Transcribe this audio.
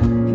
Bye.